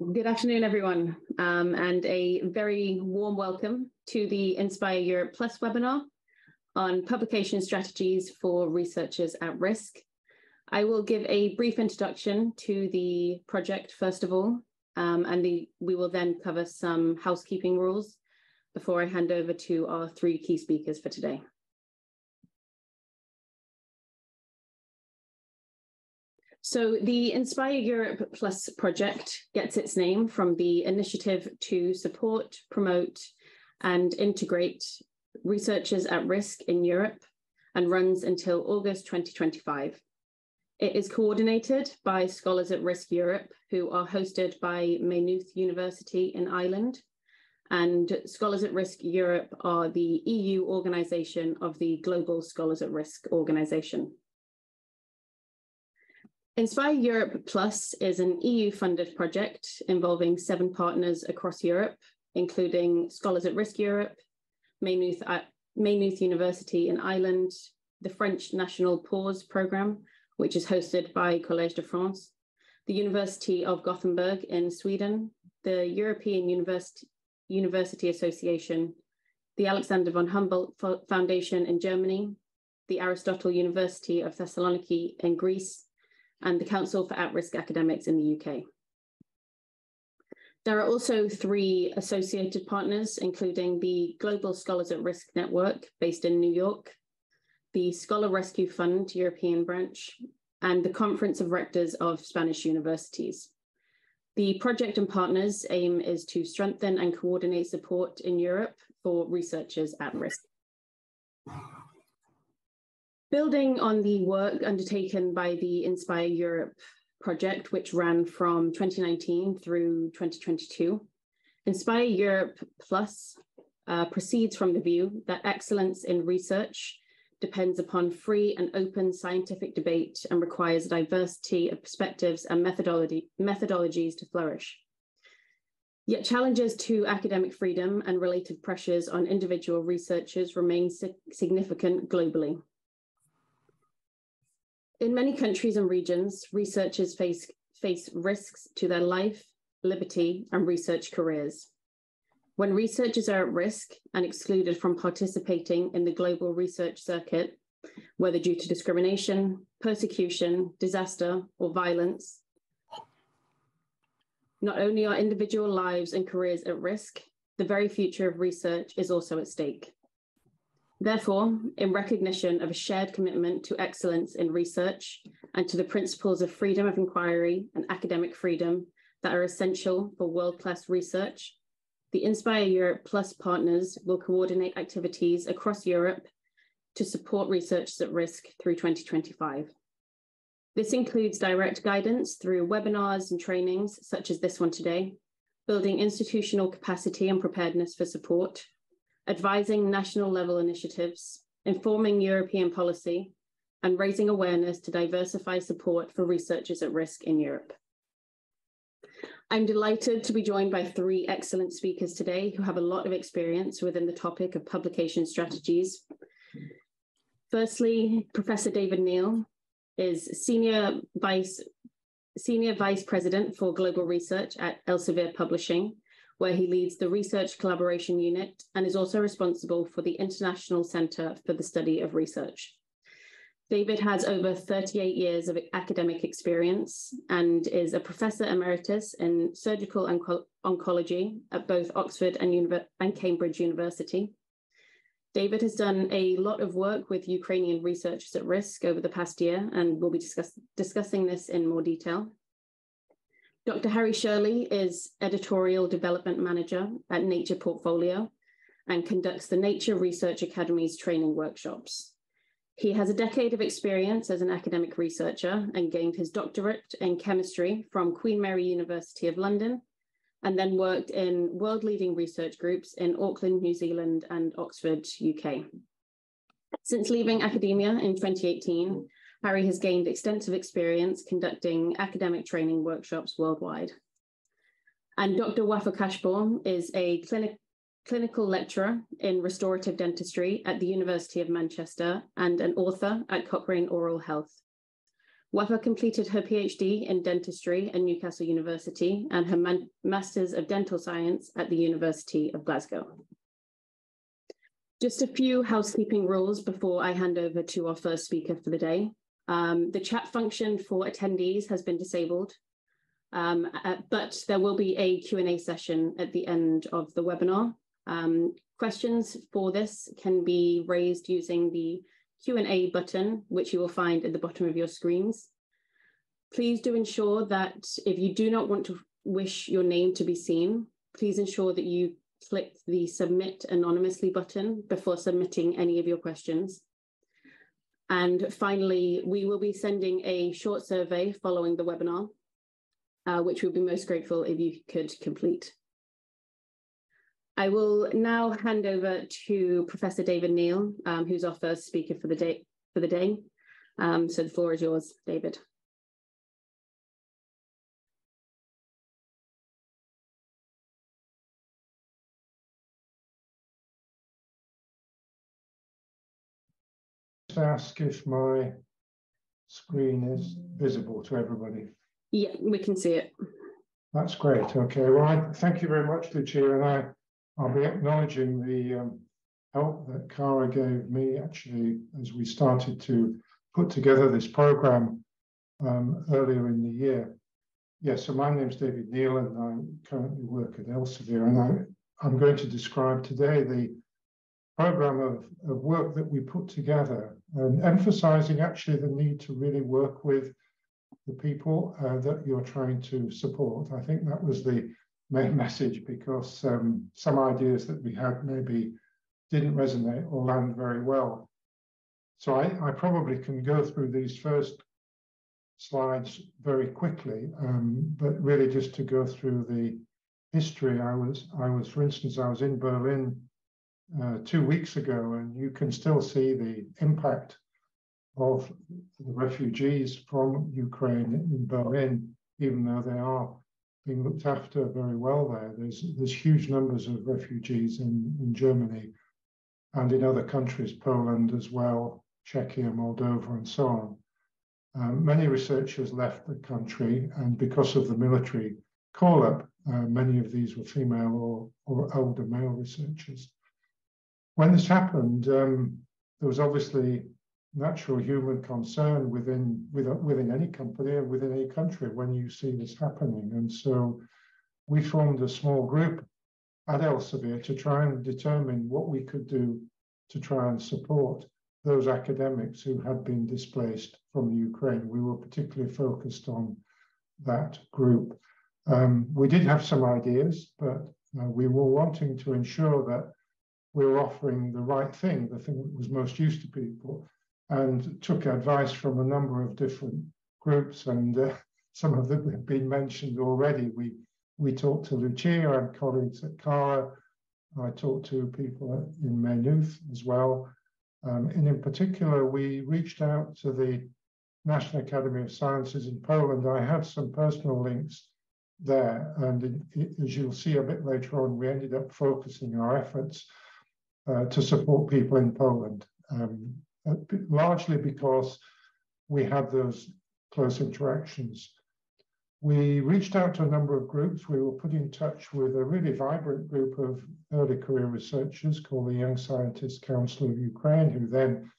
Good afternoon, everyone, um, and a very warm welcome to the Inspire Europe Plus webinar on publication strategies for researchers at risk. I will give a brief introduction to the project first of all, um, and the, we will then cover some housekeeping rules before I hand over to our three key speakers for today. So the Inspire Europe Plus project gets its name from the initiative to support, promote, and integrate researchers at risk in Europe and runs until August 2025. It is coordinated by Scholars at Risk Europe, who are hosted by Maynooth University in Ireland. And Scholars at Risk Europe are the EU organization of the Global Scholars at Risk organization. Inspire Europe Plus is an EU funded project involving seven partners across Europe, including Scholars at Risk Europe, Maynooth, uh, Maynooth University in Ireland, the French National Pause Programme, which is hosted by Collège de France, the University of Gothenburg in Sweden, the European University, University Association, the Alexander von Humboldt Foundation in Germany, the Aristotle University of Thessaloniki in Greece, and the Council for At-Risk Academics in the UK. There are also three associated partners, including the Global Scholars at Risk Network based in New York, the Scholar Rescue Fund European branch, and the Conference of Rectors of Spanish Universities. The project and partners aim is to strengthen and coordinate support in Europe for researchers at risk. Building on the work undertaken by the Inspire Europe project, which ran from 2019 through 2022, Inspire Europe Plus uh, proceeds from the view that excellence in research depends upon free and open scientific debate and requires a diversity of perspectives and methodology, methodologies to flourish. Yet challenges to academic freedom and related pressures on individual researchers remain significant globally. In many countries and regions, researchers face, face risks to their life, liberty, and research careers. When researchers are at risk and excluded from participating in the global research circuit, whether due to discrimination, persecution, disaster, or violence, not only are individual lives and careers at risk, the very future of research is also at stake. Therefore, in recognition of a shared commitment to excellence in research and to the principles of freedom of inquiry and academic freedom that are essential for world-class research, the Inspire Europe Plus partners will coordinate activities across Europe to support researchers at risk through 2025. This includes direct guidance through webinars and trainings, such as this one today, building institutional capacity and preparedness for support, advising national level initiatives, informing European policy, and raising awareness to diversify support for researchers at risk in Europe. I'm delighted to be joined by three excellent speakers today who have a lot of experience within the topic of publication strategies. Firstly, Professor David Neal is Senior Vice, Senior Vice President for Global Research at Elsevier Publishing where he leads the Research Collaboration Unit and is also responsible for the International Centre for the Study of Research. David has over 38 years of academic experience and is a professor emeritus in surgical onco oncology at both Oxford and, and Cambridge University. David has done a lot of work with Ukrainian researchers at risk over the past year, and we'll be discuss discussing this in more detail. Dr. Harry Shirley is Editorial Development Manager at Nature Portfolio and conducts the Nature Research Academy's training workshops. He has a decade of experience as an academic researcher and gained his doctorate in chemistry from Queen Mary University of London, and then worked in world leading research groups in Auckland, New Zealand, and Oxford, UK. Since leaving academia in 2018, Harry has gained extensive experience conducting academic training workshops worldwide. And Dr. Wafa Kashbor is a clinic, clinical lecturer in restorative dentistry at the University of Manchester and an author at Cochrane Oral Health. Wafa completed her PhD in dentistry at Newcastle University and her Masters of Dental Science at the University of Glasgow. Just a few housekeeping rules before I hand over to our first speaker for the day. Um, the chat function for attendees has been disabled, um, uh, but there will be a Q&A session at the end of the webinar. Um, questions for this can be raised using the Q&A button, which you will find at the bottom of your screens. Please do ensure that if you do not want to wish your name to be seen, please ensure that you click the submit anonymously button before submitting any of your questions. And finally, we will be sending a short survey following the webinar, uh, which we'll be most grateful if you could complete. I will now hand over to Professor David Neal, um, who's our first speaker for the day. For the day. Um, so the floor is yours, David. Ask if my screen is visible to everybody? Yeah, we can see it. That's great. Okay. Well, I, thank you very much, Lucia. And I, I'll be acknowledging the um, help that Cara gave me actually as we started to put together this program um, earlier in the year. Yes, yeah, so my name's David Neal and I currently work at Elsevier and I, I'm going to describe today the program of, of work that we put together and emphasizing actually the need to really work with the people uh, that you're trying to support. I think that was the main message because um, some ideas that we had maybe didn't resonate or land very well. So I, I probably can go through these first slides very quickly, um, but really just to go through the history. I was, I was, for instance, I was in Berlin uh, two weeks ago, and you can still see the impact of the refugees from Ukraine in Berlin, even though they are being looked after very well there. There's there's huge numbers of refugees in, in Germany and in other countries, Poland as well, Czechia, Moldova, and so on. Um, many researchers left the country, and because of the military call up, uh, many of these were female or, or older male researchers when this happened, um, there was obviously natural human concern within, within within any company and within any country when you see this happening. And so we formed a small group at Elsevier to try and determine what we could do to try and support those academics who had been displaced from Ukraine. We were particularly focused on that group. Um, we did have some ideas, but uh, we were wanting to ensure that we were offering the right thing, the thing that was most used to people, and took advice from a number of different groups. And uh, some of them have been mentioned already. We we talked to Lucia and colleagues at Cara. I talked to people in Maynooth as well. Um, and in particular, we reached out to the National Academy of Sciences in Poland. I have some personal links there. And as you'll see a bit later on, we ended up focusing our efforts uh, to support people in Poland, um, uh, largely because we had those close interactions. We reached out to a number of groups. We were put in touch with a really vibrant group of early career researchers called the Young Scientists Council of Ukraine, who then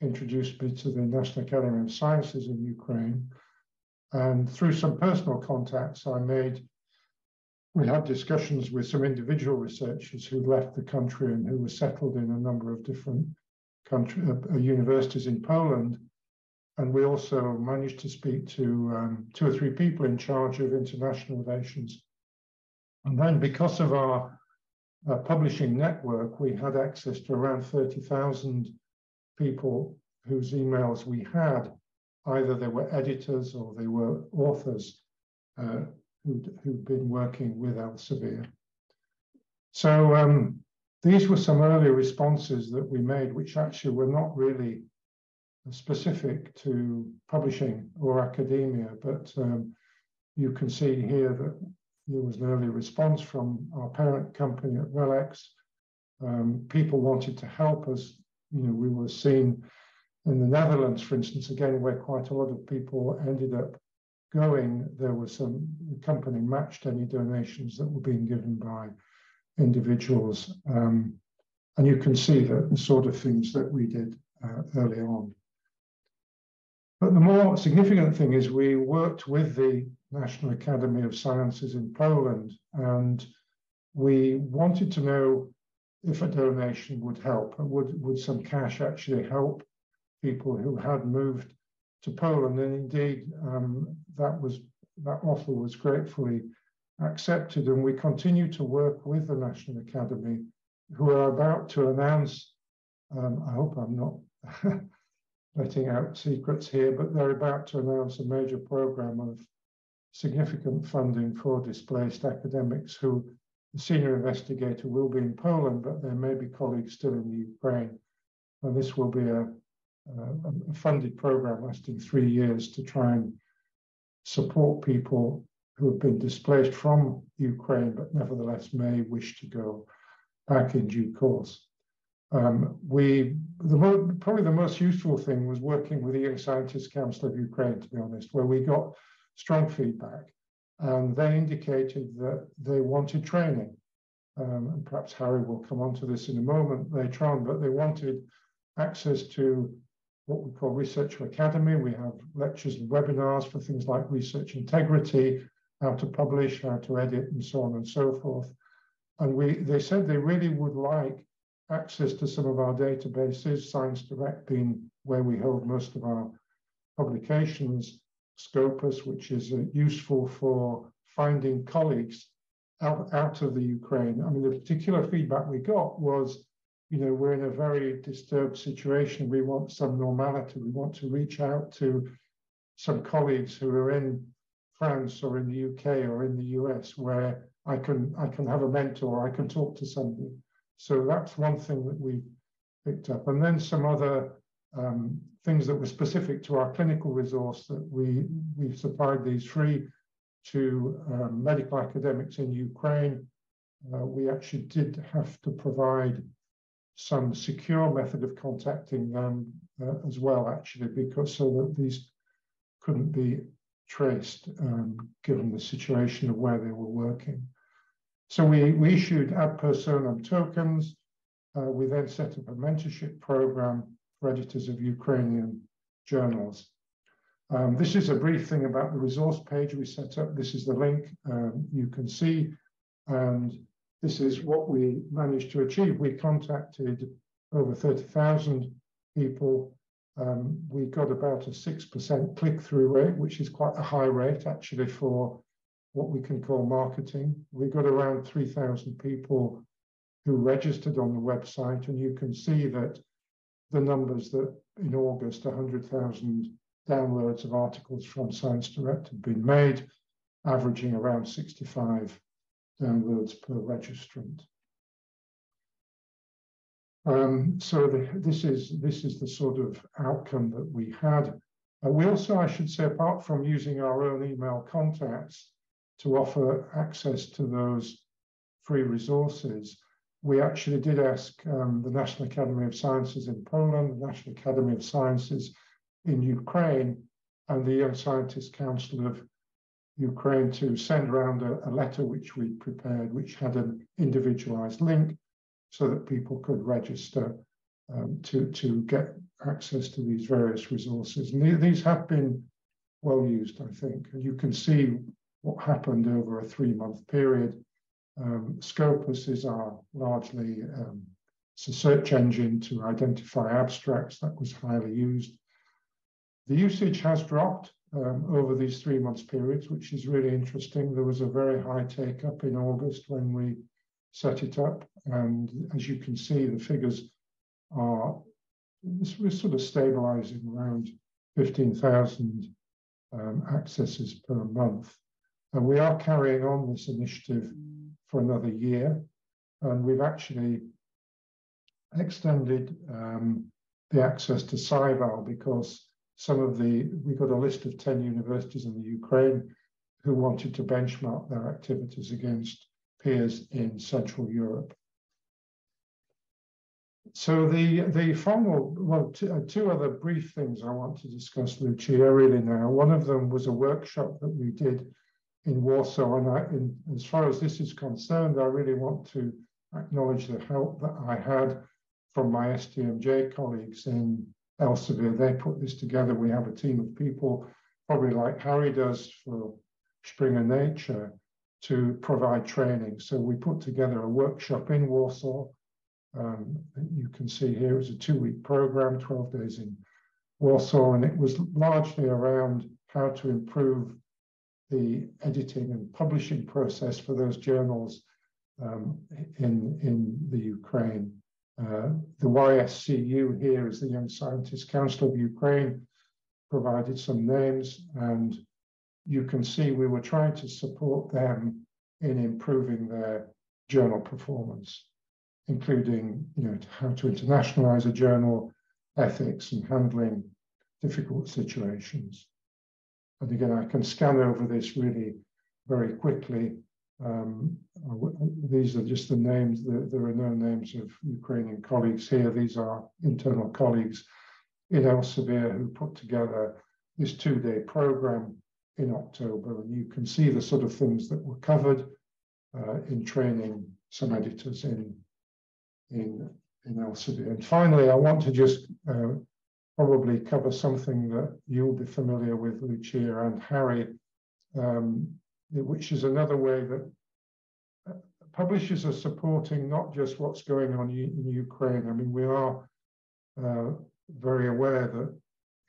introduced me to the National Academy of Sciences in Ukraine. And through some personal contacts, I made we had discussions with some individual researchers who left the country and who were settled in a number of different country, uh, uh, universities in Poland. And we also managed to speak to um, two or three people in charge of international relations. And then, because of our uh, publishing network, we had access to around 30,000 people whose emails we had. Either they were editors or they were authors uh, who'd, who'd been working with Elsevier. So um, these were some early responses that we made, which actually were not really specific to publishing or academia, but um, you can see here that there was an early response from our parent company at RELX. Um, people wanted to help us. You know, we were seen In the Netherlands, for instance, again, where quite a lot of people ended up going, there was some the company matched any donations that were being given by individuals. Um, and you can see that the sort of things that we did uh, early on. But the more significant thing is we worked with the National Academy of Sciences in Poland, and we wanted to know if a donation would help. Would, would some cash actually help people who had moved to Poland? And indeed, um, that was that offer was gratefully accepted, and we continue to work with the National Academy, who are about to announce. Um, I hope I'm not letting out secrets here, but they're about to announce a major program of significant funding for displaced academics who the senior investigator will be in Poland, but there may be colleagues still in the Ukraine. And this will be a, a, a funded program lasting three years to try and support people who have been displaced from Ukraine, but nevertheless may wish to go back in due course. Um, we the probably the most useful thing was working with the Young Scientists Council of Ukraine, to be honest, where we got strong feedback, and they indicated that they wanted training. Um, and perhaps Harry will come on to this in a moment later on, but they wanted access to what we call Researcher Academy. We have lectures and webinars for things like research integrity, how to publish, how to edit, and so on and so forth. And we they said they really would like access to some of our databases, Science Direct being where we hold most of our publications, Scopus, which is uh, useful for finding colleagues out, out of the Ukraine. I mean, the particular feedback we got was, you know, we're in a very disturbed situation. We want some normality. We want to reach out to some colleagues who are in France or in the UK or in the US where I can I can have a mentor, I can talk to somebody. So that's one thing that we picked up. And then some other um, things that were specific to our clinical resource that we, we've supplied these free to um, medical academics in Ukraine. Uh, we actually did have to provide some secure method of contacting them uh, as well, actually, because so that these couldn't be traced um, given the situation of where they were working. So we, we issued ad personam tokens. Uh, we then set up a mentorship program for editors of Ukrainian journals. Um, this is a brief thing about the resource page we set up. This is the link um, you can see. And this is what we managed to achieve. We contacted over 30,000 people. Um, we got about a 6% click through rate, which is quite a high rate actually for what we can call marketing. We got around 3,000 people who registered on the website, and you can see that the numbers that in August 100,000 downloads of articles from Science Direct have been made, averaging around 65 downloads per registrant. Um, so the, this is this is the sort of outcome that we had. Uh, we also, I should say, apart from using our own email contacts, to offer access to those free resources, we actually did ask um, the National Academy of Sciences in Poland, the National Academy of Sciences in Ukraine, and the Young Scientists Council of Ukraine to send around a, a letter which we prepared, which had an individualized link so that people could register um, to, to get access to these various resources. And these have been well used, I think. And you can see what happened over a three month period. Um, Scopus is our largely um, it's a search engine to identify abstracts that was highly used. The usage has dropped um, over these three months periods, which is really interesting. There was a very high take up in August when we set it up. And as you can see, the figures are we're sort of stabilizing around 15,000 um, accesses per month. And we are carrying on this initiative for another year. And we've actually extended um, the access to SciVal because some of the, we got a list of 10 universities in the Ukraine who wanted to benchmark their activities against peers in Central Europe. so the the final well two, uh, other brief things I want to discuss, Lucia, really now. One of them was a workshop that we did in Warsaw, and I, in, as far as this is concerned, I really want to acknowledge the help that I had from my STMJ colleagues in Elsevier. They put this together. We have a team of people, probably like Harry does for Springer Nature, to provide training. So we put together a workshop in Warsaw. Um, you can see here it was a two-week program, 12 days in Warsaw, and it was largely around how to improve the editing and publishing process for those journals um, in, in the Ukraine. Uh, the YSCU here is the Young Scientists Council of Ukraine, provided some names, and you can see we were trying to support them in improving their journal performance, including you know, how to internationalize a journal, ethics, and handling difficult situations. And again, I can scan over this really very quickly. Um, these are just the names, there are no names of Ukrainian colleagues here. These are internal colleagues in Elsevier who put together this two-day program in October. And you can see the sort of things that were covered uh, in training some editors in, in, in Elsevier. And finally, I want to just uh, probably cover something that you'll be familiar with, Lucia and Harry, um, which is another way that uh, publishers are supporting not just what's going on in Ukraine. I mean, we are uh, very aware that,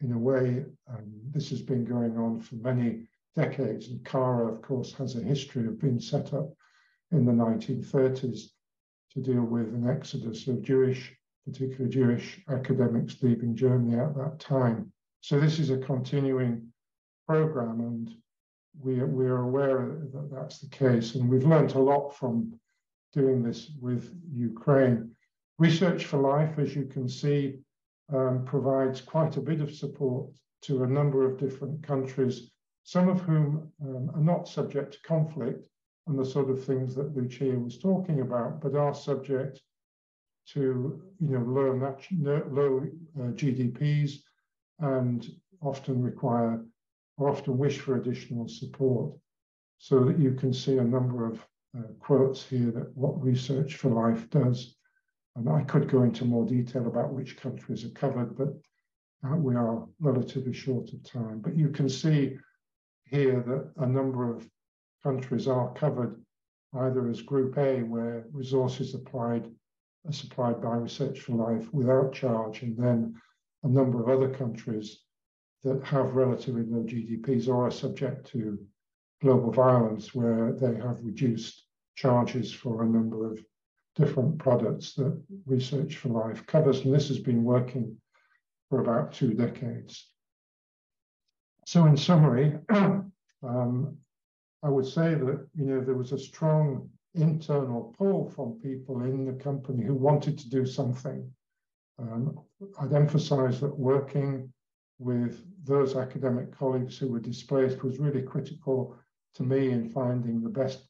in a way, um, this has been going on for many decades. And CARA, of course, has a history of being set up in the 1930s to deal with an exodus of Jewish particularly Jewish academics leaving Germany at that time. So this is a continuing program, and we, we are aware that that's the case. And we've learned a lot from doing this with Ukraine. Research for Life, as you can see, um, provides quite a bit of support to a number of different countries, some of whom um, are not subject to conflict and the sort of things that Lucia was talking about, but are subject to you know low, low uh, GDPs and often require often wish for additional support so that you can see a number of uh, quotes here that what Research for Life does. And I could go into more detail about which countries are covered, but uh, we are relatively short of time. But you can see here that a number of countries are covered either as Group A, where resources applied are supplied by Research for Life without charge, and then a number of other countries that have relatively low GDPs or are subject to global violence, where they have reduced charges for a number of different products that Research for Life covers. And this has been working for about two decades. So, in summary, um, I would say that you know there was a strong internal pull from people in the company who wanted to do something. Um, I'd emphasize that working with those academic colleagues who were displaced was really critical to me in finding the best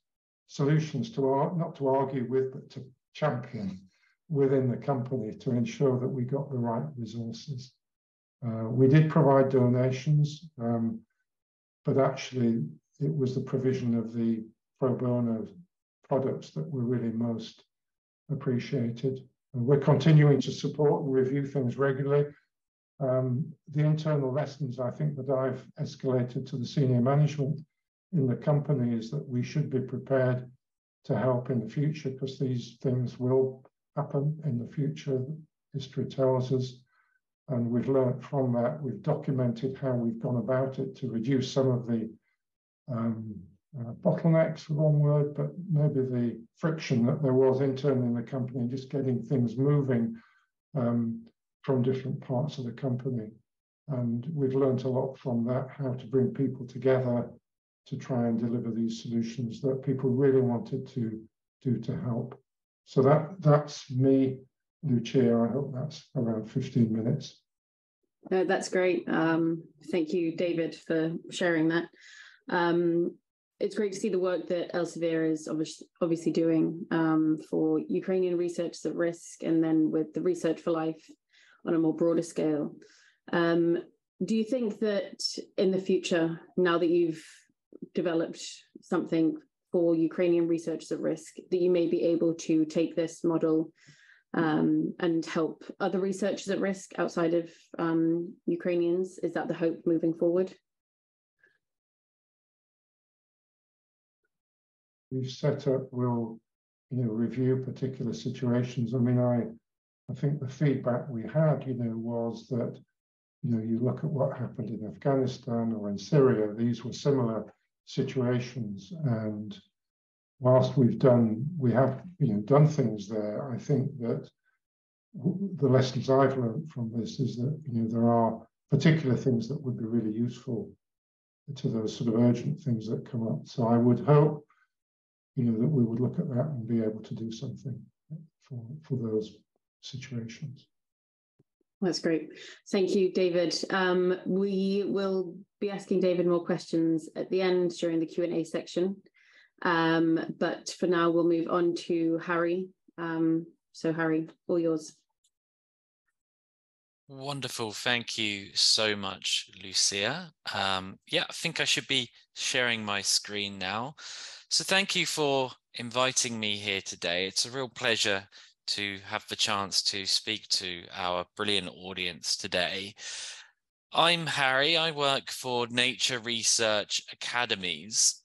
solutions to not to argue with, but to champion within the company to ensure that we got the right resources. Uh, we did provide donations, um, but actually it was the provision of the pro bono products that were really most appreciated. And we're continuing to support and review things regularly. Um, the internal lessons I think that I've escalated to the senior management in the company is that we should be prepared to help in the future because these things will happen in the future. History tells us, and we've learned from that. We've documented how we've gone about it to reduce some of the um, uh, bottlenecks, wrong word, but maybe the friction that there was internally in the company, just getting things moving um, from different parts of the company. And we've learned a lot from that, how to bring people together to try and deliver these solutions that people really wanted to do to help. So that that's me, Lucia. I hope that's around 15 minutes. Uh, that's great. Um, thank you, David, for sharing that. Um, it's great to see the work that Elsevier is obviously, obviously doing um, for Ukrainian researchers at risk and then with the Research for Life on a more broader scale. Um, do you think that in the future, now that you've developed something for Ukrainian researchers at risk, that you may be able to take this model um, and help other researchers at risk outside of um, Ukrainians? Is that the hope moving forward? We've set up, we'll you know, review particular situations. I mean, I I think the feedback we had, you know, was that you know, you look at what happened in Afghanistan or in Syria, these were similar situations. And whilst we've done, we have, you know, done things there, I think that the lessons I've learned from this is that, you know, there are particular things that would be really useful to those sort of urgent things that come up. So I would hope, you know, that we would look at that and be able to do something for, for those situations. That's great. Thank you, David. Um, we will be asking David more questions at the end during the Q&A section. Um, but for now, we'll move on to Harry. Um, so Harry, all yours. Wonderful. Thank you so much, Lucia. Um, yeah, I think I should be sharing my screen now. So thank you for inviting me here today. It's a real pleasure to have the chance to speak to our brilliant audience today. I'm Harry. I work for Nature Research Academies.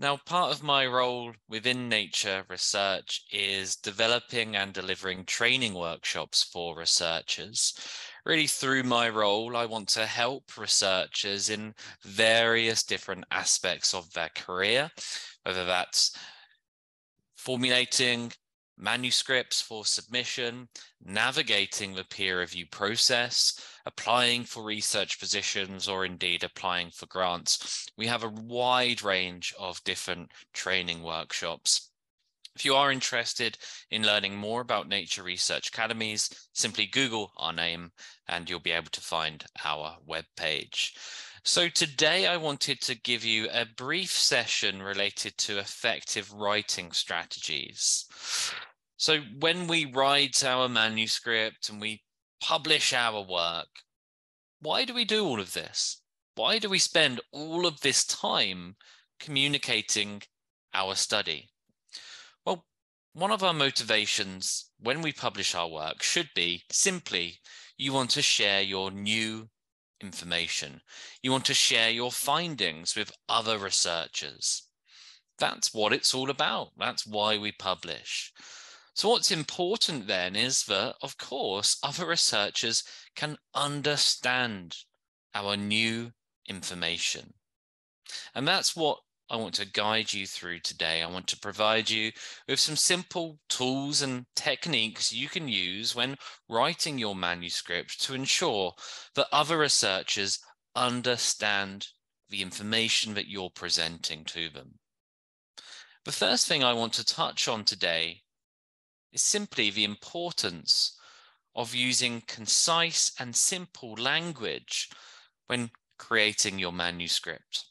Now, part of my role within Nature Research is developing and delivering training workshops for researchers. Really, through my role, I want to help researchers in various different aspects of their career, whether that's formulating manuscripts for submission, navigating the peer review process, applying for research positions, or indeed applying for grants. We have a wide range of different training workshops. If you are interested in learning more about Nature Research Academies, simply Google our name and you'll be able to find our webpage. So today I wanted to give you a brief session related to effective writing strategies. So when we write our manuscript and we publish our work, why do we do all of this? Why do we spend all of this time communicating our study? Well, one of our motivations when we publish our work should be simply you want to share your new information. You want to share your findings with other researchers. That's what it's all about. That's why we publish. So what's important then is that, of course, other researchers can understand our new information. And that's what I want to guide you through today. I want to provide you with some simple tools and techniques you can use when writing your manuscript to ensure that other researchers understand the information that you're presenting to them. The first thing I want to touch on today is simply the importance of using concise and simple language when creating your manuscript.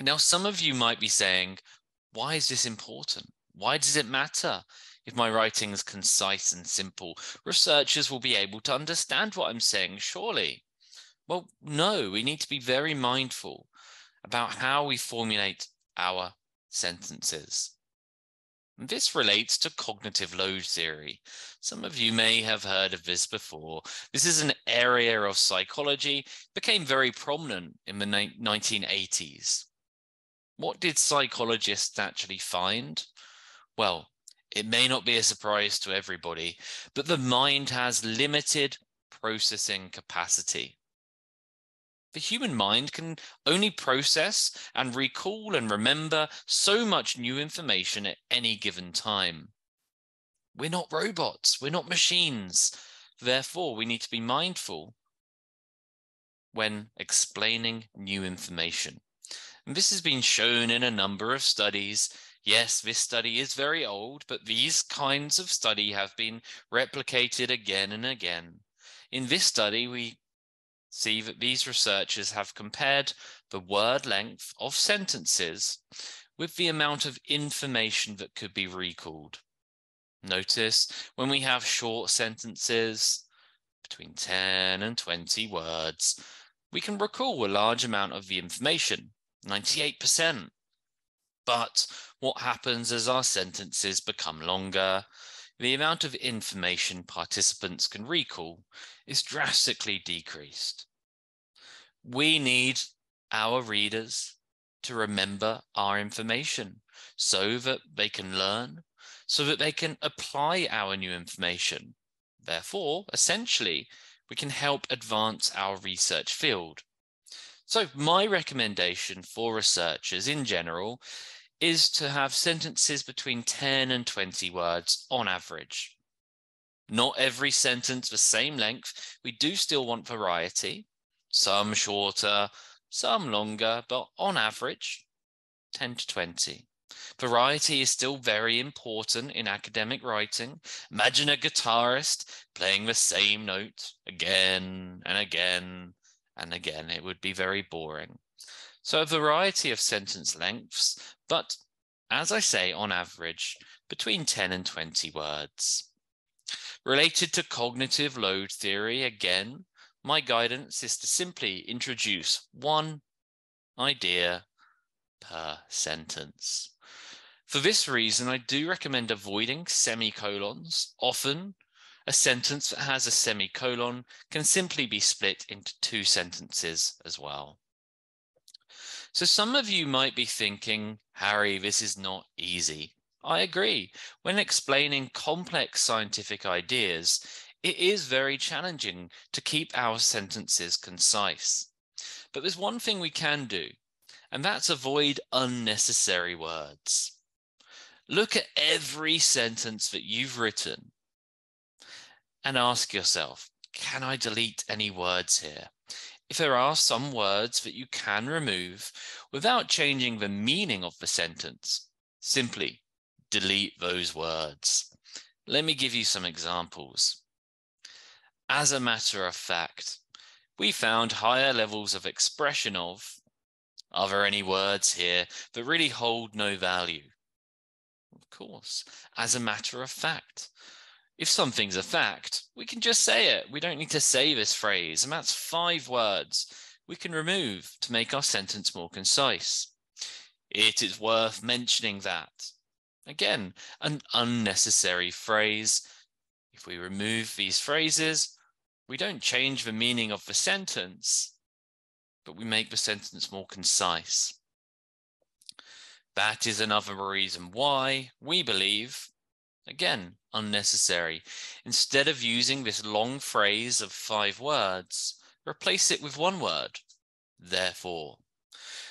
Now, some of you might be saying, why is this important? Why does it matter if my writing is concise and simple? Researchers will be able to understand what I'm saying, surely. Well, no, we need to be very mindful about how we formulate our sentences. This relates to cognitive load theory. Some of you may have heard of this before. This is an area of psychology, became very prominent in the 1980s. What did psychologists actually find? Well, it may not be a surprise to everybody, but the mind has limited processing capacity. The human mind can only process and recall and remember so much new information at any given time. We're not robots, we're not machines. Therefore, we need to be mindful when explaining new information. And this has been shown in a number of studies. Yes, this study is very old, but these kinds of study have been replicated again and again. In this study, we see that these researchers have compared the word length of sentences with the amount of information that could be recalled. Notice when we have short sentences between 10 and 20 words, we can recall a large amount of the information, 98%. But what happens as our sentences become longer? The amount of information participants can recall is drastically decreased. We need our readers to remember our information so that they can learn, so that they can apply our new information. Therefore, essentially, we can help advance our research field. So my recommendation for researchers in general is to have sentences between 10 and 20 words on average. Not every sentence the same length. We do still want variety, some shorter, some longer, but on average, 10 to 20. Variety is still very important in academic writing. Imagine a guitarist playing the same note again and again and again. It would be very boring. So a variety of sentence lengths, but as I say, on average, between 10 and 20 words. Related to cognitive load theory, again, my guidance is to simply introduce one idea per sentence. For this reason, I do recommend avoiding semicolons. Often, a sentence that has a semicolon can simply be split into two sentences as well. So some of you might be thinking, Harry, this is not easy. I agree. When explaining complex scientific ideas, it is very challenging to keep our sentences concise. But there's one thing we can do, and that's avoid unnecessary words. Look at every sentence that you've written and ask yourself, can I delete any words here? If there are some words that you can remove without changing the meaning of the sentence, simply delete those words. Let me give you some examples. As a matter of fact, we found higher levels of expression of, are there any words here that really hold no value? Of course, as a matter of fact if something's a fact, we can just say it. We don't need to say this phrase. And that's five words we can remove to make our sentence more concise. It is worth mentioning that. Again, an unnecessary phrase. If we remove these phrases, we don't change the meaning of the sentence, but we make the sentence more concise. That is another reason why we believe Again, unnecessary. Instead of using this long phrase of five words, replace it with one word, therefore.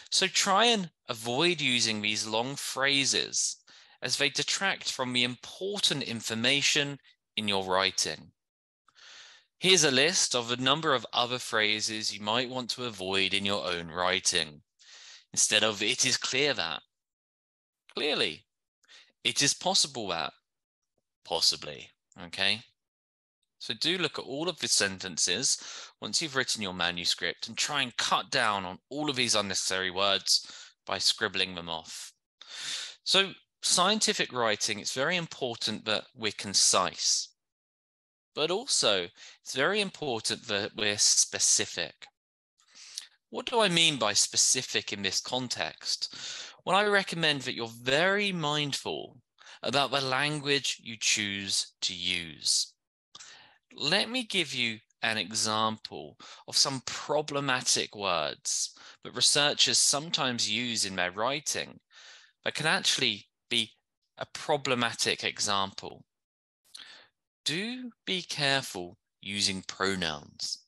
So try and avoid using these long phrases as they detract from the important information in your writing. Here's a list of a number of other phrases you might want to avoid in your own writing. Instead of, it is clear that. Clearly, it is possible that possibly. Okay. So do look at all of the sentences once you've written your manuscript and try and cut down on all of these unnecessary words by scribbling them off. So scientific writing, it's very important that we're concise, but also it's very important that we're specific. What do I mean by specific in this context? Well, I recommend that you're very mindful about the language you choose to use. Let me give you an example of some problematic words that researchers sometimes use in their writing that can actually be a problematic example. Do be careful using pronouns.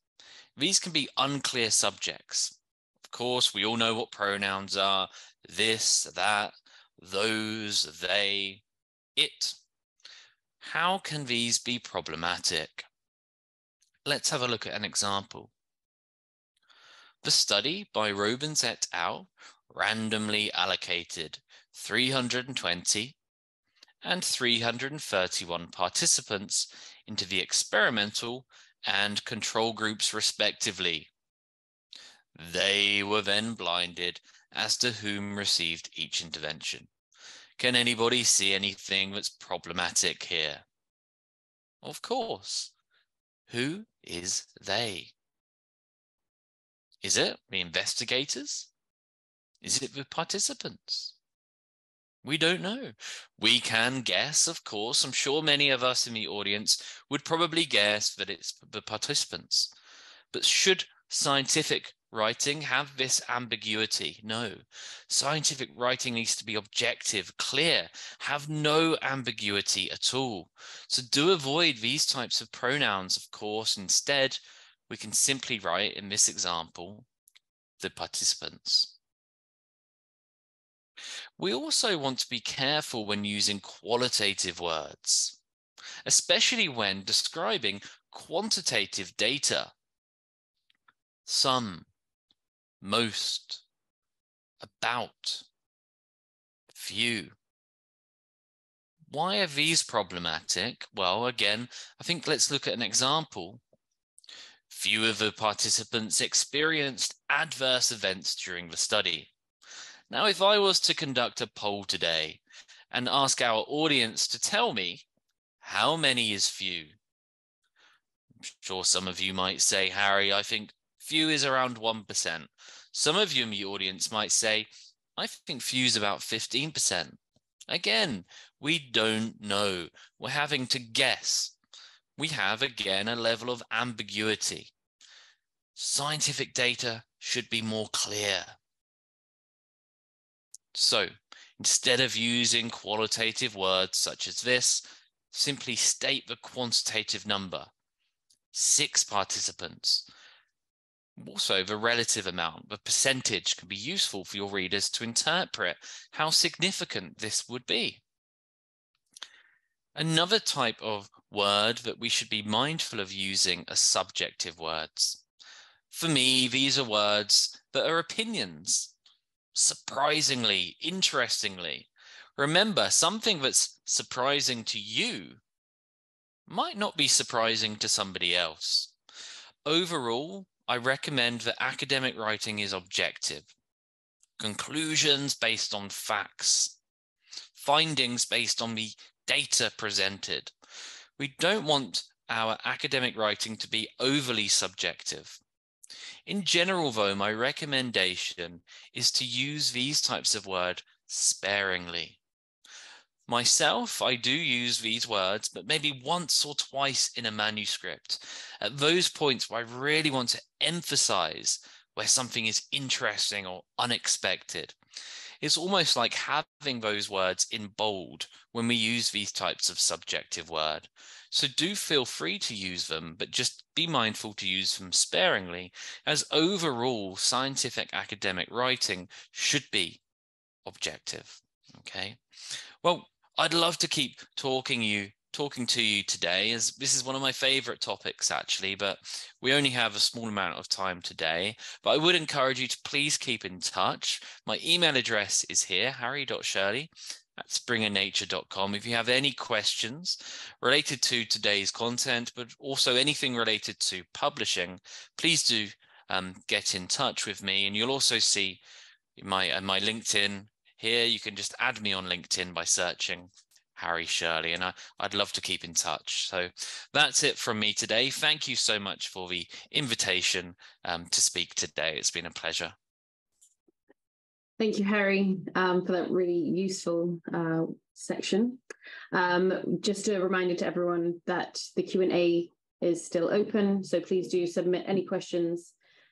These can be unclear subjects. Of course, we all know what pronouns are this, that, those, they it. How can these be problematic? Let's have a look at an example. The study by Robins et al. randomly allocated 320 and 331 participants into the experimental and control groups respectively. They were then blinded as to whom received each intervention. Can anybody see anything that's problematic here? Of course. Who is they? Is it the investigators? Is it the participants? We don't know. We can guess, of course. I'm sure many of us in the audience would probably guess that it's the participants. But should scientific writing have this ambiguity? No. Scientific writing needs to be objective, clear, have no ambiguity at all. So do avoid these types of pronouns, of course. Instead, we can simply write in this example, the participants. We also want to be careful when using qualitative words, especially when describing quantitative data. Some, most, about, few. Why are these problematic? Well, again, I think let's look at an example. Few of the participants experienced adverse events during the study. Now, if I was to conduct a poll today and ask our audience to tell me how many is few, I'm sure some of you might say, Harry, I think few is around 1%. Some of you in the audience might say, I think few is about 15%. Again, we don't know. We're having to guess. We have, again, a level of ambiguity. Scientific data should be more clear. So instead of using qualitative words such as this, simply state the quantitative number. Six participants. Also, the relative amount, the percentage can be useful for your readers to interpret how significant this would be. Another type of word that we should be mindful of using are subjective words. For me, these are words that are opinions surprisingly, interestingly. Remember, something that's surprising to you might not be surprising to somebody else. Overall, I recommend that academic writing is objective. Conclusions based on facts, findings based on the data presented. We don't want our academic writing to be overly subjective. In general, though, my recommendation is to use these types of word sparingly. Myself, I do use these words, but maybe once or twice in a manuscript. At those points where I really want to emphasize where something is interesting or unexpected. It's almost like having those words in bold when we use these types of subjective word. So do feel free to use them, but just be mindful to use them sparingly, as overall scientific academic writing should be objective. Okay. Well, I'd love to keep talking you talking to you today as this is one of my favorite topics actually but we only have a small amount of time today but i would encourage you to please keep in touch my email address is here harry.shirley at springernature.com. If you have any questions related to today's content, but also anything related to publishing, please do um, get in touch with me. And you'll also see my uh, my LinkedIn here. You can just add me on LinkedIn by searching Harry Shirley, and I, I'd love to keep in touch. So that's it from me today. Thank you so much for the invitation um, to speak today. It's been a pleasure. Thank you, Harry, um, for that really useful uh, section. Um, just a reminder to everyone that the Q&A is still open, so please do submit any questions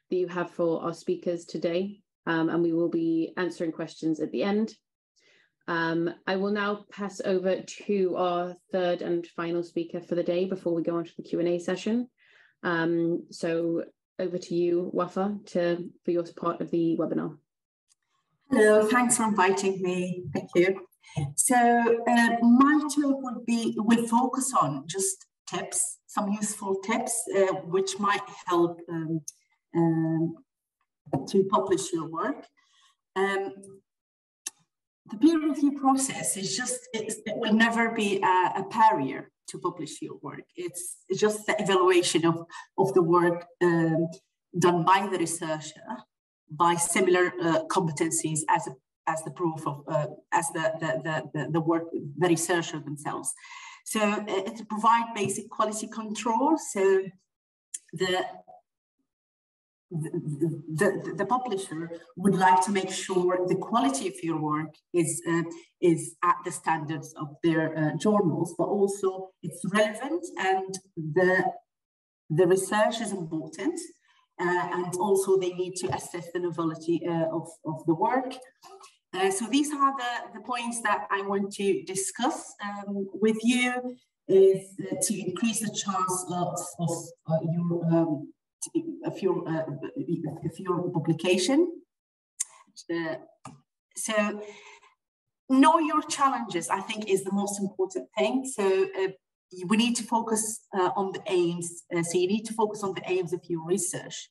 that you have for our speakers today, um, and we will be answering questions at the end. Um, I will now pass over to our third and final speaker for the day before we go on to the Q&A session. Um, so over to you, Wafa, to, for your part of the webinar. Hello, thanks for inviting me. Thank you. So uh, my talk would be will focus on just tips, some useful tips uh, which might help um, um, to publish your work. Um, the peer review process is just it will never be a, a, barrier to publish your work. It's, it's just the evaluation of, of the work um, done by the researcher by similar uh, competencies as a, as the proof of uh, as the, the the, the work the researcher themselves. So uh, to provide basic quality control. So the the, the, the, publisher would like to make sure the quality of your work is uh, is at the standards of their uh, journals, but also it's relevant and the the research is important, uh, and also they need to assess the novelty uh, of, of the work. Uh, so these are the, the points that I want to discuss um, with you is uh, to increase the chance of, of your um, of your uh, of your publication. Uh, so know your challenges, I think, is the most important thing. So uh, we need to focus uh, on the aims. Uh, so you need to focus on the aims of your research,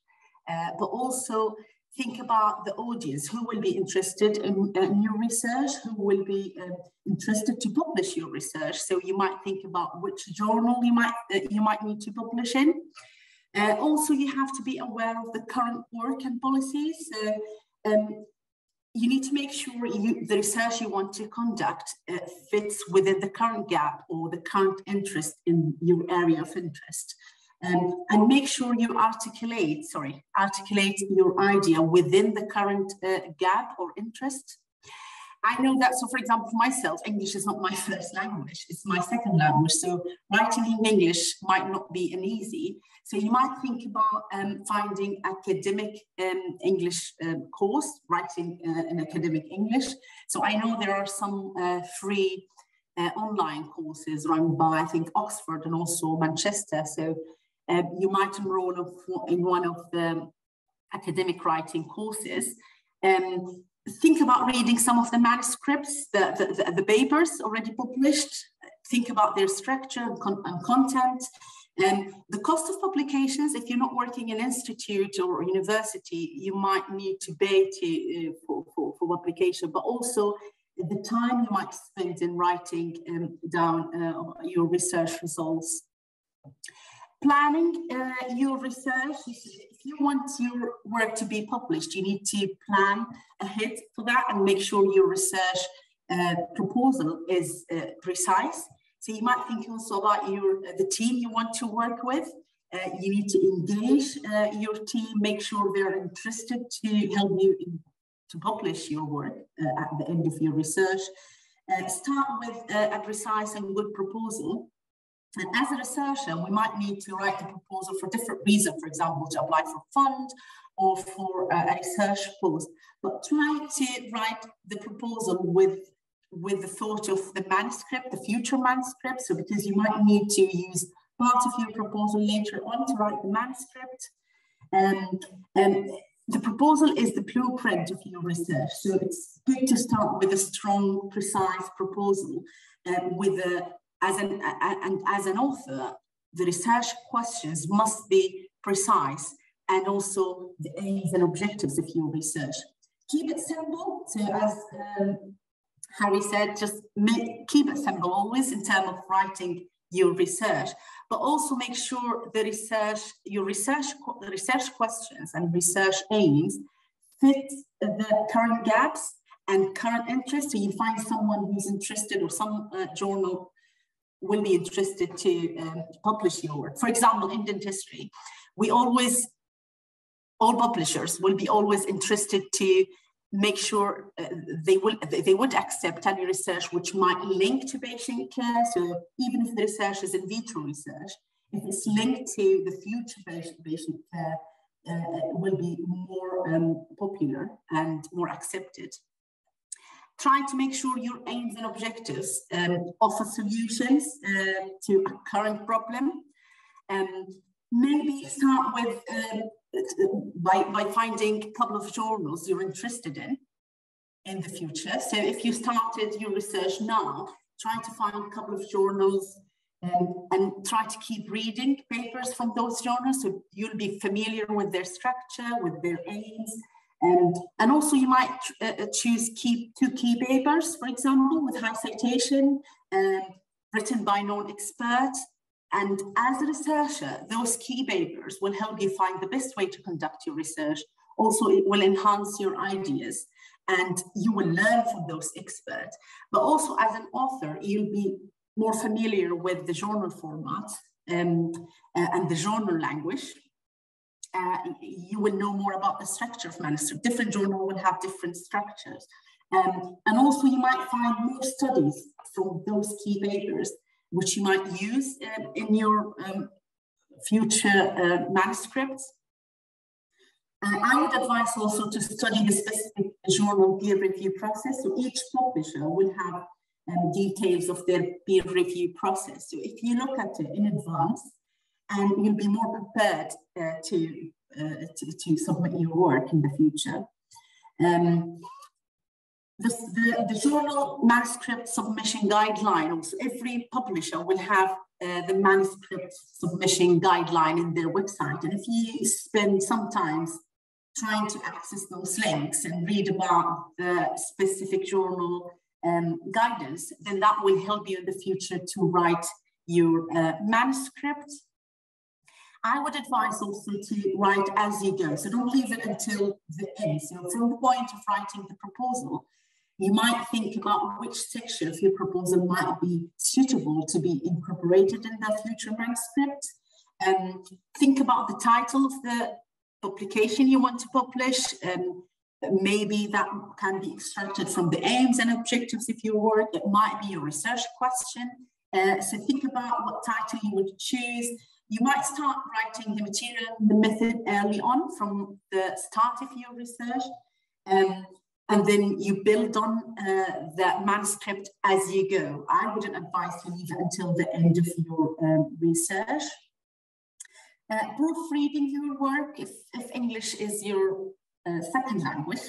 uh, but also think about the audience who will be interested in, in your research, who will be um, interested to publish your research. So you might think about which journal you might you might need to publish in. Uh, also, you have to be aware of the current work and policies. Uh, um, you need to make sure you, the research you want to conduct uh, fits within the current gap or the current interest in your area of interest. Um, and make sure you articulate, sorry, articulate your idea within the current uh, gap or interest. I know that, so for example, for myself, English is not my first language, it's my second language. So writing in English might not be an easy. So you might think about um, finding academic um, English um, course, writing uh, in academic English. So I know there are some uh, free uh, online courses run by, I think, Oxford and also Manchester. So um, you might enroll in one of the academic writing courses. Um, think about reading some of the manuscripts, the, the, the papers already published, think about their structure and, con and content. And the cost of publications, if you're not working in an institute or university, you might need to pay to, uh, for, for, for publication, but also the time you might spend in writing um, down uh, your research results. Planning uh, your research, you want your work to be published, you need to plan ahead for that and make sure your research uh, proposal is uh, precise. So you might think also about your uh, the team you want to work with. Uh, you need to engage uh, your team, make sure they're interested to help you in, to publish your work uh, at the end of your research. start with a precise and good proposal and as a researcher, we might need to write a proposal for different reasons, for example, to apply for fund or for a research post. But try to write the proposal with, with the thought of the manuscript, the future manuscript. So because you might need to use part of your proposal later on to write the manuscript. Um, um, the proposal is the blueprint of your research. So it's good to start with a strong, precise proposal um, with a as an, and as an author, the research questions must be precise and also the aims and objectives of your research. Keep it simple. So as um, Harry said, just make, keep it simple always in terms of writing your research, but also make sure the research, your research, research questions and research aims fit the current gaps and current interests. So you find someone who's interested or some uh, journal will be interested to um, publish your work. For example, in dentistry, we always, all publishers will be always interested to make sure uh, they will they would accept any research which might link to patient care. So even if the research is in vitro research, if it's linked to the future patient, patient care, uh, will be more um, popular and more accepted trying to make sure your aims and objectives um, offer solutions uh, to a current problem. Um, maybe start with um, by, by finding a couple of journals you're interested in in the future. So if you started your research now, try to find a couple of journals um, and try to keep reading papers from those journals so you'll be familiar with their structure, with their aims, and, also you might uh, uh, choose key, two key papers, for example, with high citation, um, written by non-experts. And as a researcher, those key papers will help you find the best way to conduct your research Also, it will enhance your ideas and you will learn from those experts. But also as an author, you'll be more familiar with the journal format um, uh, and the journal language. Uh, you will know more about the structure of manuscript. Different journal will have different structures. Um, and also you might find more studies from those key papers, which you might use uh, in your um, future uh, manuscripts. Uh, I would advise also to study the specific journal peer review process. So each publisher will have um, details of their peer review process. So if you look at it in advance, and you'll be more prepared uh, to, uh, to, to, submit your work in the future. Um, the, the, journal manuscript submission guidelines, every publisher will have uh, the manuscript submission guideline in their website. And if you spend sometimes trying to access those links and read about the specific journal um, guidance, then that will help you in the future to write your uh, manuscript. I would advise also to write as you go. So don't leave it until the end. So from the point of writing the proposal, you might think about which section of your proposal might be suitable to be incorporated in that future manuscript. Um, think about the title of the publication you want to publish. Um, maybe that can be extracted from the aims and objectives of your work. It might be a research question. Uh, so think about what title you would choose. You might start writing the material, the method early on from the start of your research. Um, and then you build on uh, the manuscript as you go. I wouldn't advise to leave it until the end of your um, research. Uh, proofreading your work, if, if English is your uh, second language,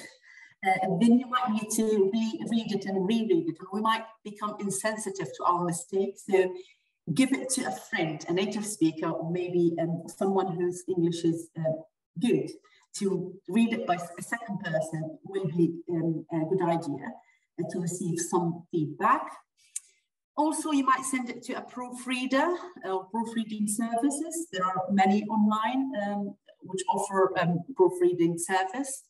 uh, then you might need to re read it and reread it, and we might become insensitive to our mistakes. So give it to a friend, a native speaker, or maybe um, someone whose English is uh, good. To read it by a second person will be um, a good idea uh, to receive some feedback. Also, you might send it to a proofreader or proofreading services. There are many online um, which offer um, proofreading service.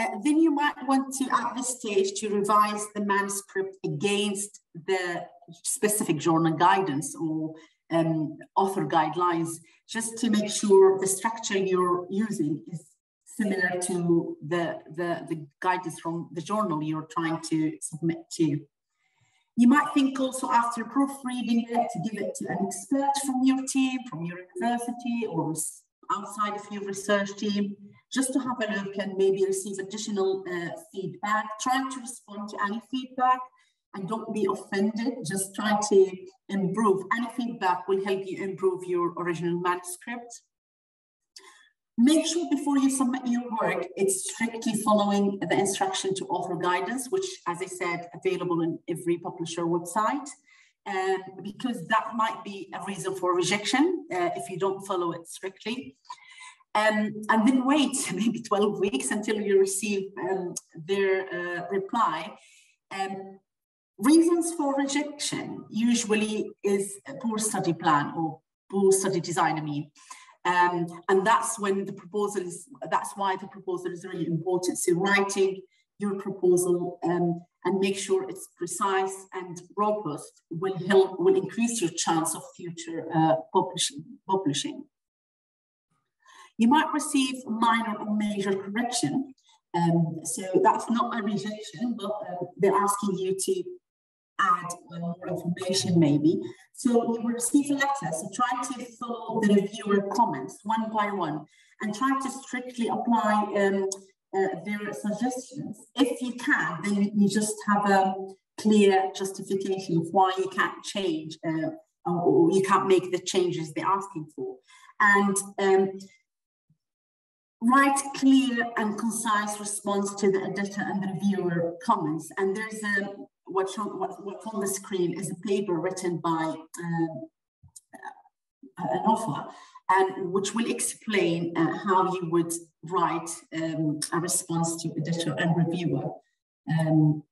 Uh, then you might want to, at this stage, to revise the manuscript against the specific journal guidance or um, author guidelines, just to make sure the structure you're using is similar to the, the, the guidance from the journal you're trying to submit to. You might think also after proofreading it to give it to an expert from your team, from your university or outside of your research team, just to have a look and maybe receive additional uh, feedback. Try to respond to any feedback and don't be offended. Just try to improve. Any feedback will help you improve your original manuscript. Make sure before you submit your work, it's strictly following the instruction to author guidance, which, as I said, available in every publisher website. Um, because that might be a reason for rejection uh, if you don't follow it strictly. Um, and then wait maybe 12 weeks until you receive um, their uh, reply. Um, reasons for rejection usually is a poor study plan or poor study design, I mean. Um, and that's when the proposal is, that's why the proposal is really important. So writing your proposal um, and make sure it's precise and robust will help, will increase your chance of future uh, publishing, publishing. You might receive minor or major correction. Um, so that's not a rejection, but uh, they're asking you to add more information maybe. So you will receive a letter. So try to follow the reviewer comments one by one and try to strictly apply um, uh, their suggestions. If you can, then you just have a clear justification of why you can't change uh, or you can't make the changes they're asking for. And um, write clear and concise response to the editor and the reviewer comments. And there's a what's on, what, what's on the screen is a paper written by um, an author and which will explain uh, how you would write um, a response to editor and reviewer. Um,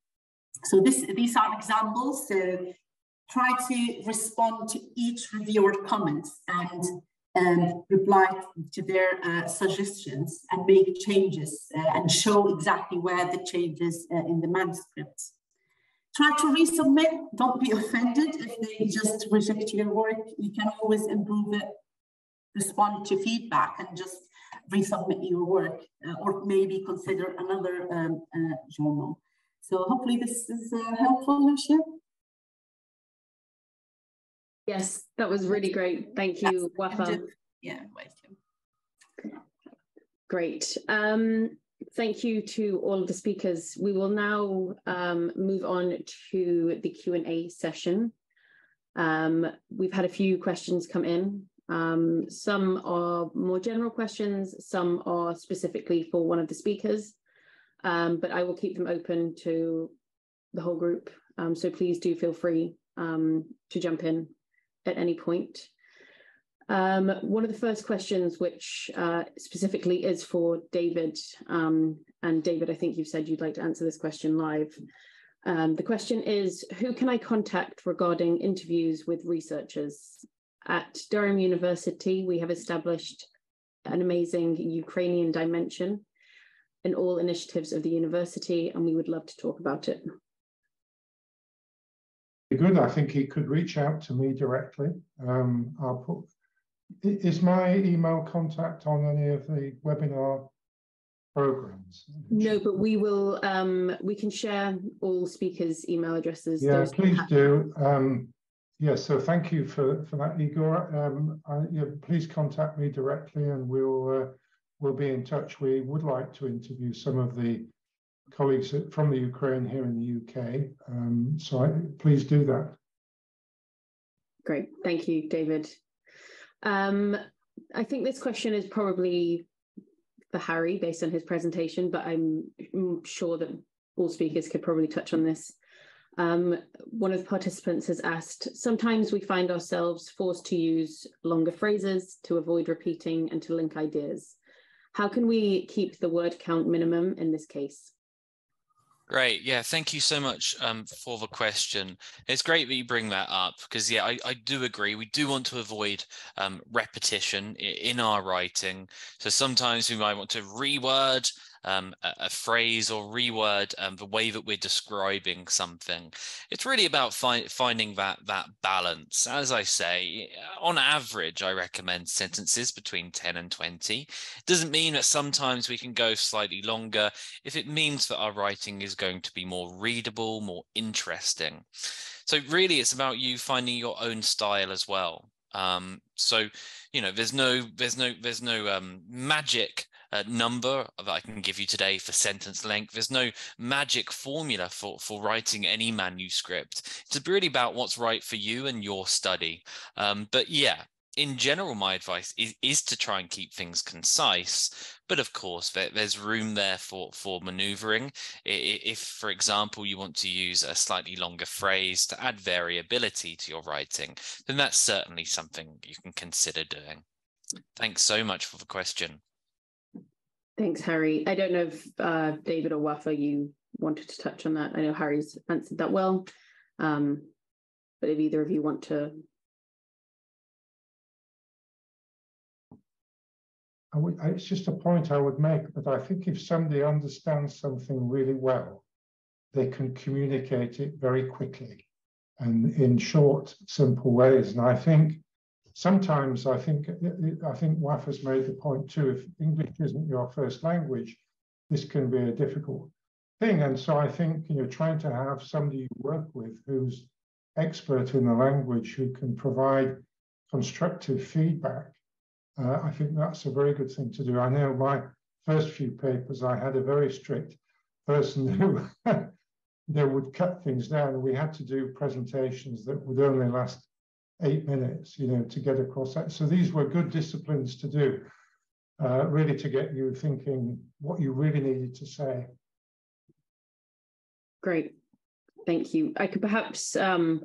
so this, these are examples. So try to respond to each reviewer comments and um, reply to their uh, suggestions and make changes uh, and show exactly where the changes uh, in the manuscripts. Try to resubmit, don't be offended if they just reject your work. You can always improve it, respond to feedback and just resubmit your work uh, or maybe consider another um, uh, journal. So hopefully this is uh, helpful, Lucia. Yes, that was really great. Thank you, Wafa. Yeah, welcome. Great. Um, thank you to all of the speakers. We will now um, move on to the Q&A session. Um, we've had a few questions come in. Um, some are more general questions, some are specifically for one of the speakers, um, but I will keep them open to the whole group. Um, so please do feel free um, to jump in at any point. Um, one of the first questions, which uh, specifically is for David, um, and David, I think you've said you'd like to answer this question live. Um, the question is, who can I contact regarding interviews with researchers? At Durham University, we have established an amazing Ukrainian dimension in all initiatives of the university, and we would love to talk about it good. I think he could reach out to me directly. Um, I'll put, is my email contact on any of the webinar programs? No, but we will, um, we can share all speakers' email addresses. Yeah, please do. Um, yes, so thank you for, for that, Igor. Um, I, yeah, please contact me directly and we'll, uh, we'll be in touch. We would like to interview some of the colleagues from the Ukraine here in the UK. Um, so I, please do that. Great, thank you, David. Um, I think this question is probably for Harry based on his presentation, but I'm sure that all speakers could probably touch on this. Um, one of the participants has asked, sometimes we find ourselves forced to use longer phrases to avoid repeating and to link ideas. How can we keep the word count minimum in this case? Great. Yeah. Thank you so much um, for the question. It's great that you bring that up because, yeah, I, I do agree. We do want to avoid um, repetition in our writing. So sometimes we might want to reword um, a, a, phrase or reword um, the way that we're describing something. It's really about fi- finding that that balance. As I say, on average, I recommend sentences between 10 and 20. It doesn't mean that sometimes we can go slightly longer if it means that our writing is going to be more readable, more interesting. So really, it's about you finding your own style as well. Um, so you know, there's no, there's no, there's no um, magic uh, number that I can give you today for sentence length. There's no magic formula for, for writing any manuscript. It's really about what's right for you and your study. Um, but yeah, in general, my advice is, is to try and keep things concise. But of course, there, there's room there for, for maneuvering. If, for example, you want to use a slightly longer phrase to add variability to your writing, then that's certainly something you can consider doing. Thanks so much for the question. Thanks, Harry. I don't know if uh, David or Wafa, you wanted to touch on that. I know Harry's answered that well, um, but if either of you want to. I would, it's just a point I would make that I think if somebody understands something really well, they can communicate it very quickly and in short, simple ways. And I think sometimes I think I think Wafa has made the point too. If English isn't your first language, this can be a difficult thing. And so I think you know trying to have somebody you work with who's expert in the language who can provide constructive feedback. Uh, I think that's a very good thing to do. I know my first few papers, I had a very strict person who they would cut things down, we had to do presentations that would only last eight minutes, you know, to get across that. So these were good disciplines to do, uh, really to get you thinking what you really needed to say. Great, thank you. I could perhaps um,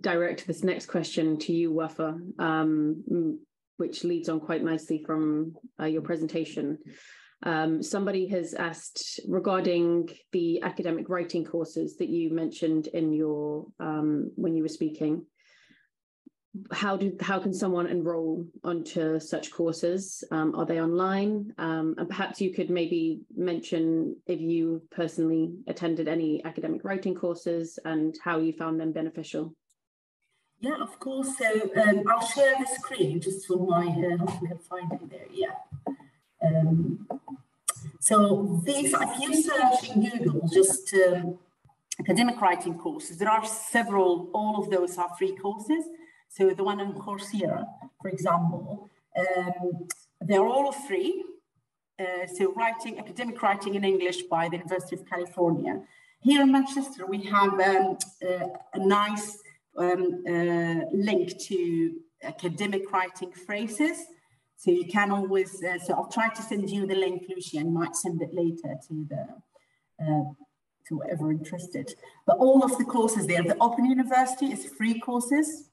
direct this next question to you, Wafa, um, which leads on quite nicely from uh, your presentation. Um, somebody has asked regarding the academic writing courses that you mentioned in your um, when you were speaking how do how can someone enroll onto such courses? Um, are they online? Um, and perhaps you could maybe mention if you personally attended any academic writing courses and how you found them beneficial. Yeah, of course. So um, I'll share the screen just for my, uh, hopefully I'll find it there, yeah. Um, so these, if you search in Google, just um, academic writing courses, there are several, all of those are free courses. So the one on Coursera, for example, um, they're all free. Uh, so writing, academic writing in English by the University of California. Here in Manchester, we have um, uh, a nice um, uh, link to academic writing phrases. So you can always, uh, so I'll try to send you the link, Lucia, and might send it later to the, uh, to whoever interested. But all of the courses there, the Open University is free courses.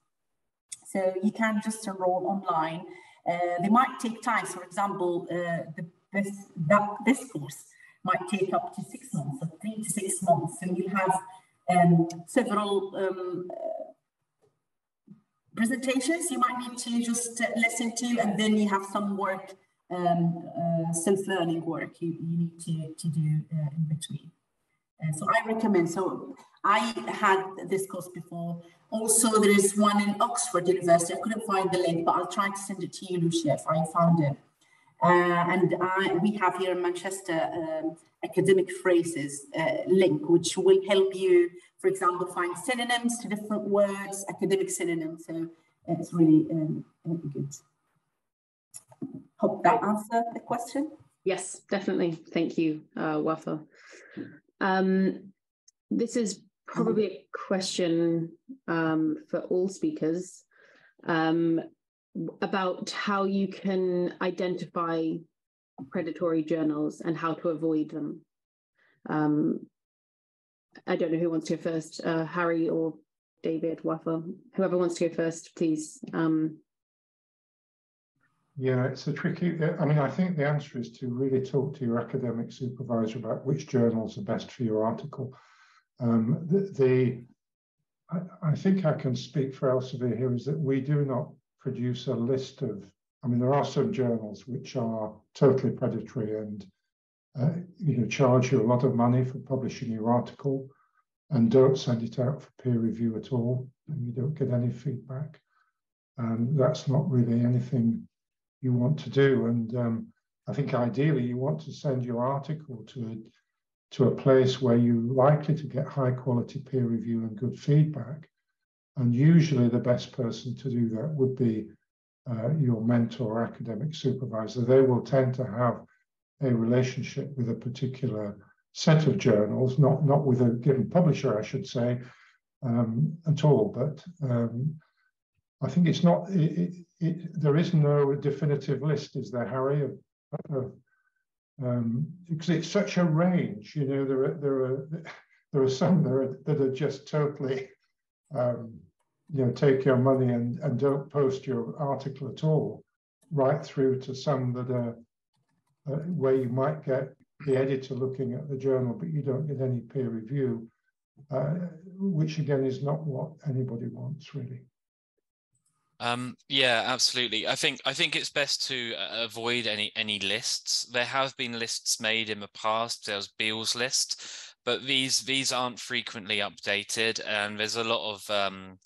So you can just enroll online. Uh, they might take time. For example, uh, the, this, that, this course might take up to six months or three to six months. So you have um, several um, presentations you might need to just uh, listen to, and then you have some work, um, uh, self-learning work you, you need to, to do uh, in between. Uh, so I recommend, so I had this course before. Also, there is one in Oxford University. I couldn't find the link, but I'll try to send it to you, Lucia, if I found it. Uh, and I, we have here in Manchester um, academic phrases uh, link, which will help you, for example, find synonyms to different words, academic synonyms. So uh, it's really um, good. Hope that answered the question. Yes, definitely. Thank you, uh, Wafa. Um, this is probably a question um, for all speakers. Um, about how you can identify predatory journals and how to avoid them. Um, I don't know who wants to go first, uh, Harry or David, Wafa, whoever wants to go first, please. Um, yeah, it's a tricky. I mean, I think the answer is to really talk to your academic supervisor about which journals are best for your article. Um, the, the I, I, think I can speak for Elsevier here is that we do not produce a list of, I mean, there are some journals which are totally predatory and uh, you know charge you a lot of money for publishing your article and don't send it out for peer review at all and you don't get any feedback. And that's not really anything you want to do and um, i think ideally you want to send your article to a, to a place where you're likely to get high quality peer review and good feedback and usually the best person to do that would be uh, your mentor or academic supervisor. They will tend to have a relationship with a particular set of journals, not, not with a given publisher, I should say, um, at all. But um, I think it's not, it, it, it, there is no definitive list, is there, Harry, of, of um, because it's such a range, you know, there are, there are, there are some that are, that are just totally um, you know, take your money and, and don't post your article at all, right through to some that are uh, where you might get the editor looking at the journal, but you don't get any peer review, uh, which again is not what anybody wants really. Um, yeah, absolutely. I think I think it's best to uh, avoid any any lists. There have been lists made in the past. There was list, but these these aren't frequently updated, and there's a lot of um,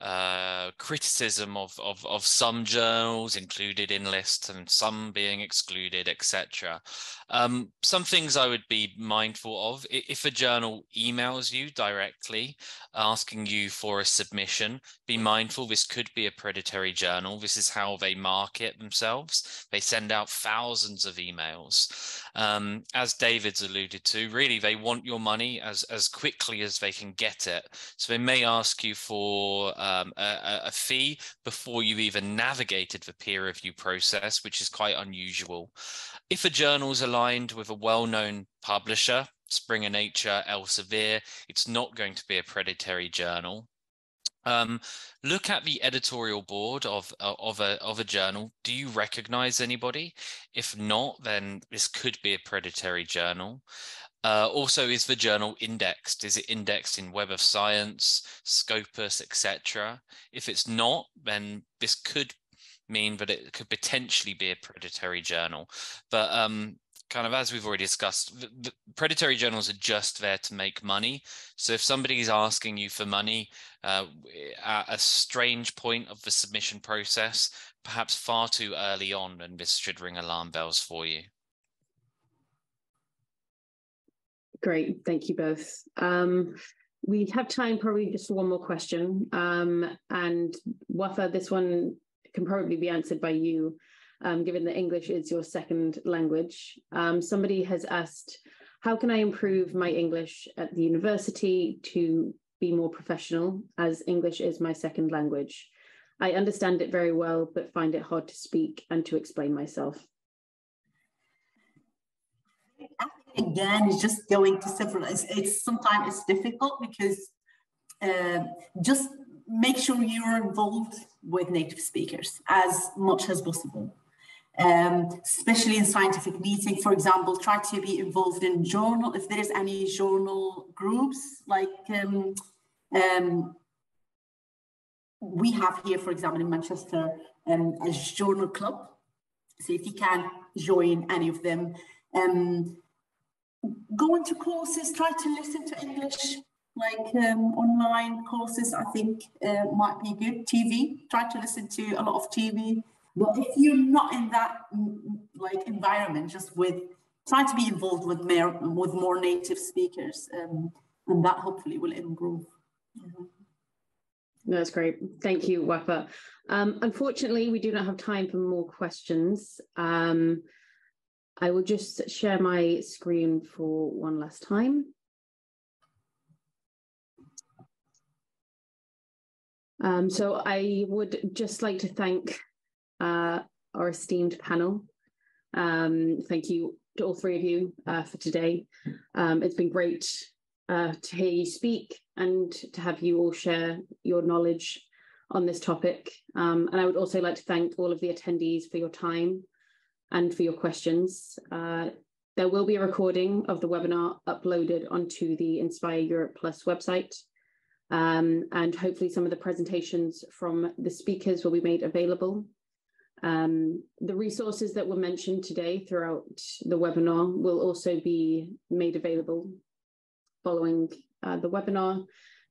uh, criticism of, of of some journals included in lists and some being excluded, etc. Um, some things I would be mindful of if a journal emails you directly asking you for a submission, be mindful this could be a predatory journal. This is how they market themselves. They send out thousands of emails. Um, as David's alluded to, really they want your money as as quickly as they can get it. So they may ask you for um, a, a fee before you even navigated the peer review process, which is quite unusual. If a journal is aligned with a well-known publisher, Springer Nature, Elsevier, it's not going to be a predatory journal. Um, look at the editorial board of uh, of a of a journal. Do you recognize anybody? If not, then this could be a predatory journal. Uh, also, is the journal indexed? Is it indexed in Web of Science, Scopus, etc.? If it's not, then this could mean that it could potentially be a predatory journal. But um, kind of as we've already discussed, the, the predatory journals are just there to make money. So if somebody is asking you for money uh, at a strange point of the submission process, perhaps far too early on, then this should ring alarm bells for you. Great, thank you both. Um, we have time probably just for one more question. Um, and Wafa, this one can probably be answered by you um, given that English is your second language. Um, somebody has asked, how can I improve my English at the university to be more professional as English is my second language? I understand it very well, but find it hard to speak and to explain myself. Again, it's just going to several, it's, it's sometimes it's difficult because uh, just make sure you're involved with native speakers as much as possible um, especially in scientific meetings. For example, try to be involved in journal, if there is any journal groups, like um, um, we have here, for example, in Manchester, um, a journal club. So if you can join any of them, um, go into courses, try to listen to English, like um, online courses, I think uh, might be good. TV, try to listen to a lot of TV but if you're not in that like environment, just with try to be involved with more with more native speakers, um, and that hopefully will improve. Mm-hmm. That's great. Thank you, Wafa. Um, unfortunately, we do not have time for more questions. Um, I will just share my screen for one last time. Um, so I would just like to thank uh, our esteemed panel. Um, thank you to all three of you uh, for today. Um, it's been great uh, to hear you speak and to have you all share your knowledge on this topic. Um, and I would also like to thank all of the attendees for your time and for your questions. Uh, there will be a recording of the webinar uploaded onto the Inspire Europe Plus website. Um, and hopefully some of the presentations from the speakers will be made available um, the resources that were mentioned today throughout the webinar will also be made available following uh, the webinar.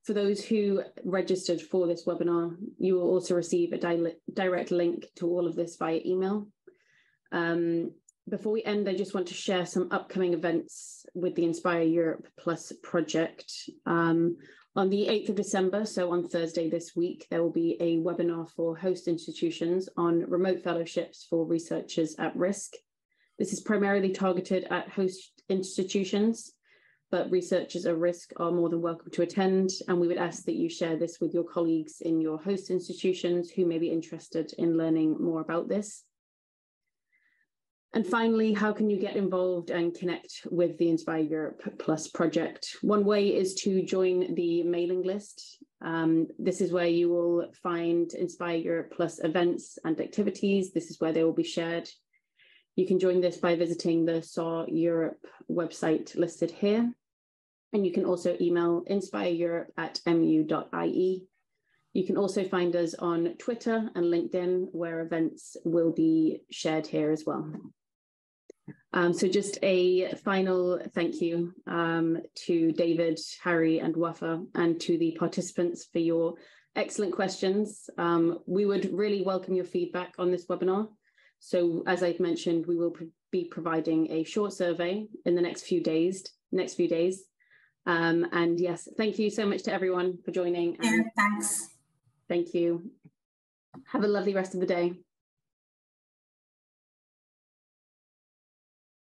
For those who registered for this webinar, you will also receive a di direct link to all of this via email. Um, before we end, I just want to share some upcoming events with the Inspire Europe Plus project. Um, on the 8th of December, so on Thursday this week, there will be a webinar for host institutions on remote fellowships for researchers at risk. This is primarily targeted at host institutions, but researchers at risk are more than welcome to attend. And we would ask that you share this with your colleagues in your host institutions who may be interested in learning more about this. And finally, how can you get involved and connect with the Inspire Europe Plus project? One way is to join the mailing list. Um, this is where you will find Inspire Europe Plus events and activities. This is where they will be shared. You can join this by visiting the SAR Europe website listed here. And you can also email inspireeurope at mu.ie. You can also find us on Twitter and LinkedIn, where events will be shared here as well. Um, so just a final thank you um, to David, Harry and Wafa and to the participants for your excellent questions. Um, we would really welcome your feedback on this webinar. So as I've mentioned, we will pr be providing a short survey in the next few days, next few days. Um, and yes, thank you so much to everyone for joining. Yeah, thanks. Thank you. Have a lovely rest of the day.